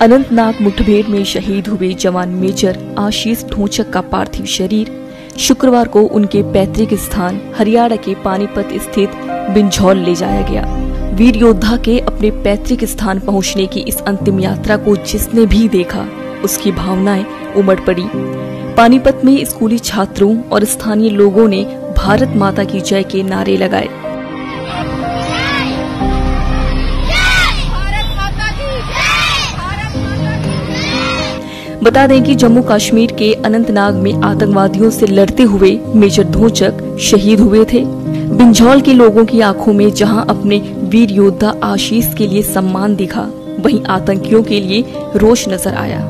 अनंतनाग मुठभेड़ में शहीद हुए जवान मेजर आशीष ढोचक का पार्थिव शरीर, शुक्रवार को उनके पैतृक स्थान हरियाणा के पानीपत स्थित बिंझौल ले जाया गया। वीर योद्धा के अपने पैतृक स्थान पहुँचने की इस अंतिम यात्रा को जिसने भी देखा, उसकी भावनाएँ उमड़ पड़ी। पानीपत में स्कूली छात्रों और स्थानीय लोगों ने भारत माता की जय के नारे लगाए। बता दें कि जम्मू कश्मीर के अनंतनाग में आतंकवादियों से लड़ते हुए मेजर धोचक शहीद हुए थे। बिंझौल के लोगों की आँखों में जहाँ अपने वीर योद्धा आशीष के लिए सम्मान दिखा, वहीं आतंकियों के लिए रोष नज़र आया।